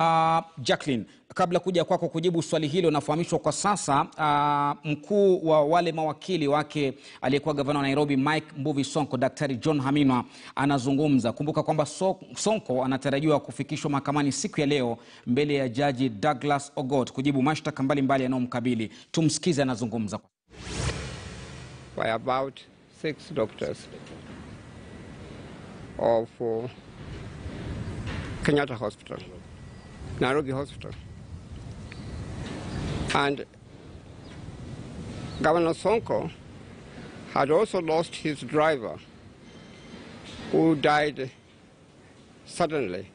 Uh, Jacqueline, kabla kuja kwako kujibu swali hilo, nafahamishwa kwa sasa uh, mkuu wa wale mawakili wake aliyekuwa gavana wa Nairobi Mike Mbuvi Sonko, Daktari John Haminwa anazungumza. Kumbuka kwamba Sonko anatarajiwa kufikishwa mahakamani siku ya leo mbele ya jaji Douglas Ogot kujibu mashtaka mbalimbali yanayomkabili. Tumsikize anazungumza. by about six doctors of uh, Kenyatta Hospital, Nairobi Hospital. And Governor Sonko had also lost his driver, who died suddenly.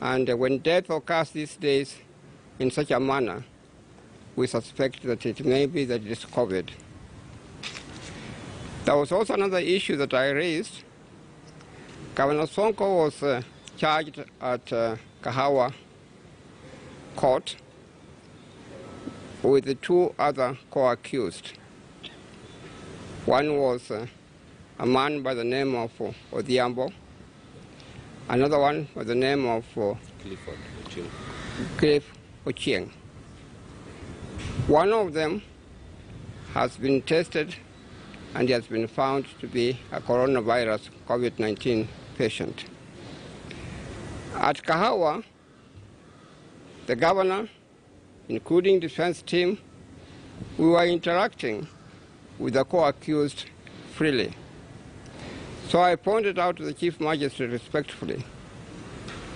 And when death occurs these days in such a manner, we suspect that it may be that it is COVID. There was also another issue that I raised. Governor Sonko was uh, charged at uh, Kahawa Court with two other co-accused. One was uh, a man by the name of uh, Odhiambo, another one by the name of uh, Cliff Ochieng. One of them has been tested and has been found to be a coronavirus COVID-19 patient. At Kahawa, the governor, including the defense team, we were interacting with the co-accused freely. So I pointed out to the chief magistrate respectfully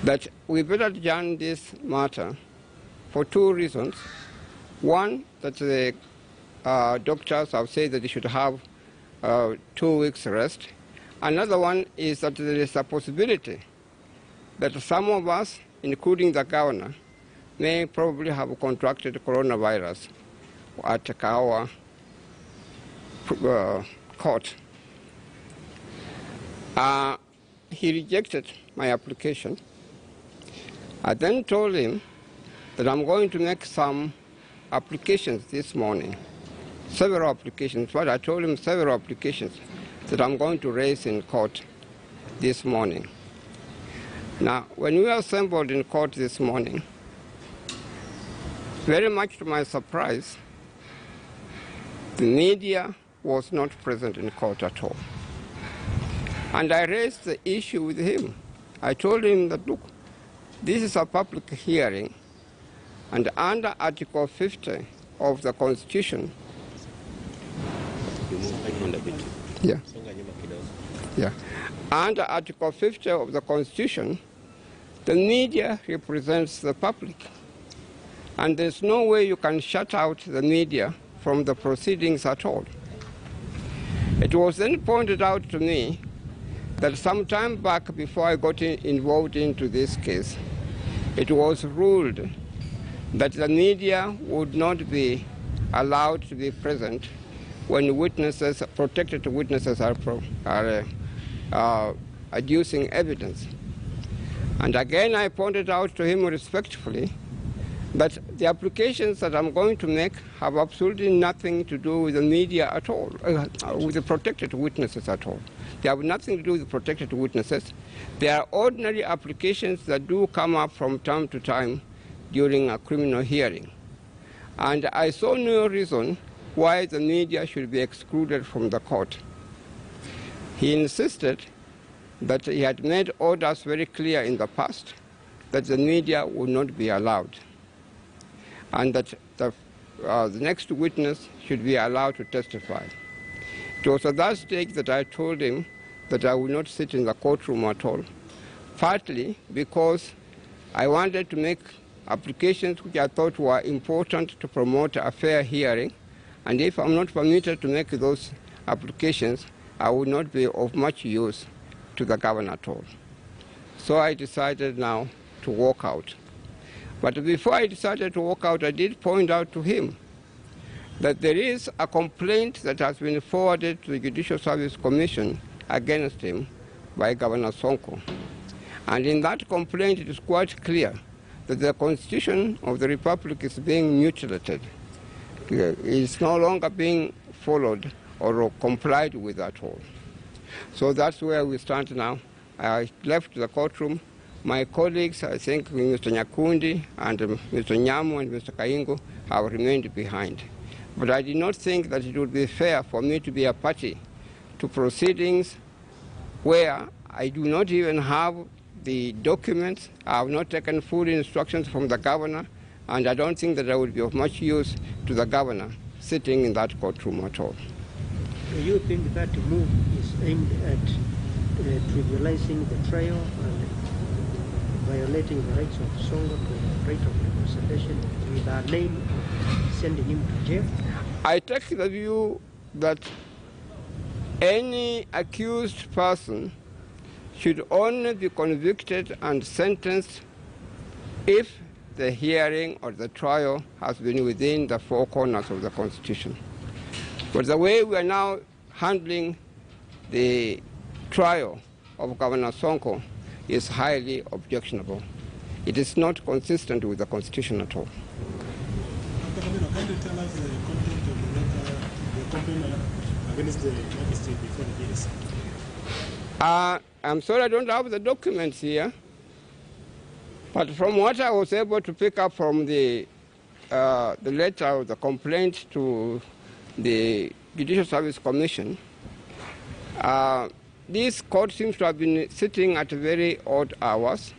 that we better adjourn this matter for two reasons. One, that the uh, doctors have said that they should have uh, two weeks rest. Another one is that there is a possibility that some of us, including the governor, may probably have contracted coronavirus at Kahawa uh, court. Uh, he rejected my application. I then told him that I'm going to make some applications this morning several applications, but I told him several applications that I'm going to raise in court this morning. Now, when we assembled in court this morning, very much to my surprise, the media was not present in court at all. And I raised the issue with him. I told him that, look, this is a public hearing, and under Article 50 of the Constitution, yeah. Yeah. Under Article 50 of the Constitution, the media represents the public. And there's no way you can shut out the media from the proceedings at all. It was then pointed out to me that some time back before I got in, involved into this case, it was ruled that the media would not be allowed to be present when witnesses, protected witnesses are, pro, are uh, adducing evidence. And again, I pointed out to him respectfully that the applications that I'm going to make have absolutely nothing to do with the media at all, uh, with the protected witnesses at all. They have nothing to do with the protected witnesses. They are ordinary applications that do come up from time to time during a criminal hearing. And I saw no reason why the media should be excluded from the court. He insisted that he had made orders very clear in the past that the media would not be allowed and that the, uh, the next witness should be allowed to testify. It was at that stage that I told him that I would not sit in the courtroom at all, partly because I wanted to make applications which I thought were important to promote a fair hearing, and if I'm not permitted to make those applications, I would not be of much use to the governor at all. So I decided now to walk out. But before I decided to walk out, I did point out to him that there is a complaint that has been forwarded to the Judicial Service Commission against him by Governor Sonko. And in that complaint, it is quite clear that the Constitution of the Republic is being mutilated. It is no longer being followed or complied with at all. So that's where we stand now. I left the courtroom my colleagues, I think Mr. Nyakundi and um, Mr. Nyamu and Mr. Kaingo have remained behind. But I did not think that it would be fair for me to be a party to proceedings where I do not even have the documents, I have not taken full instructions from the governor, and I don't think that I would be of much use to the governor sitting in that courtroom at all. Do you think that move is aimed at uh, trivializing the trial and violating the rights of Sonko to the right of representation with a name of sending him to jail? I take the view that any accused person should only be convicted and sentenced if the hearing or the trial has been within the four corners of the Constitution. But the way we are now handling the trial of Governor Sonko is highly objectionable. It is not consistent with the Constitution at all. Uh, I'm sorry I don't have the documents here, but from what I was able to pick up from the, uh, the letter of the complaint to the Judicial Service Commission, uh, this court seems to have been sitting at very odd hours,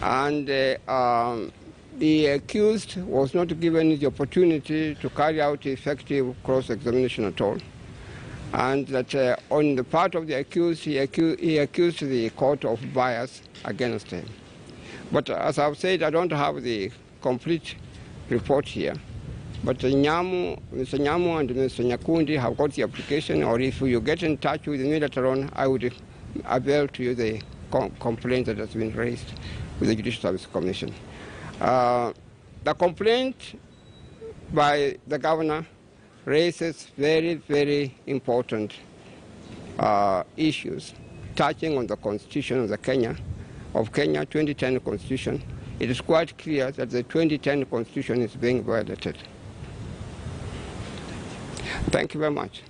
and uh, um, the accused was not given the opportunity to carry out effective cross-examination at all and that uh, on the part of the accused, he, accu- he accused the court of bias against him. But as I've said, I don't have the complete report here. But Nyamu, Mr. Nyamu and Mr. Nyakundi have got the application, or if you get in touch with me later on, I would avail to you the com- complaint that has been raised with the Judicial Service Commission. Uh, the complaint by the governor raises very, very important uh, issues touching on the constitution of the Kenya, of Kenya 2010 constitution. It is quite clear that the 2010 constitution is being violated. Thank you very much.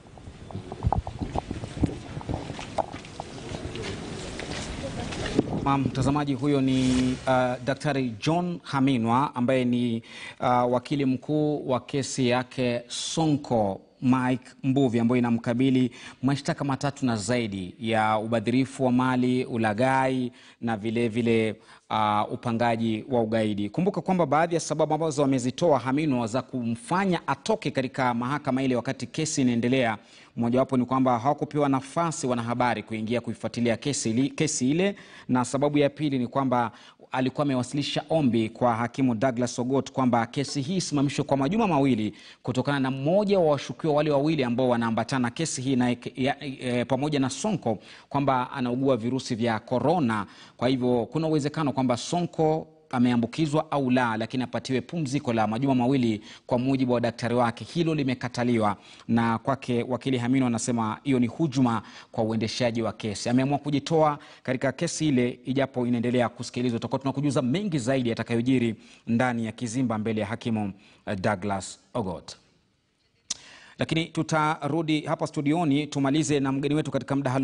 Mtazamaji, huyo ni uh, Daktari John Haminwa ambaye ni uh, wakili mkuu wa kesi yake Sonko Mike Mbuvi ambayo inamkabili mashtaka matatu na zaidi ya ubadhirifu wa mali, ulagai na vilevile vile, uh, upangaji wa ugaidi. Kumbuka kwamba baadhi ya sababu ambazo wamezitoa Haminwa za kumfanya atoke katika mahakama ile wakati kesi inaendelea, mojawapo ni kwamba hawakupewa nafasi wanahabari kuingia kuifuatilia kesi, kesi ile, na sababu ya pili ni kwamba alikuwa amewasilisha ombi kwa hakimu Douglas Ogot kwamba kesi hii isimamishwe kwa majuma mawili kutokana na mmoja wa washukiwa wale wawili ambao wanaambatana kesi hii na, ya, e, pamoja na Sonko kwamba anaugua virusi vya korona. Kwa hivyo kuna uwezekano kwamba Sonko ameambukizwa au la, lakini apatiwe pumziko la majuma mawili kwa mujibu wa daktari wake. Hilo limekataliwa na kwake wakili Hamino anasema hiyo ni hujuma kwa uendeshaji wa kesi. Ameamua kujitoa katika kesi ile, ijapo inaendelea kusikilizwa. Tutakuwa tunakujuza mengi zaidi yatakayojiri ndani ya kizimba mbele ya hakimu Douglas Ogot. Lakini tutarudi hapa studioni tumalize na mgeni wetu katika mdahalo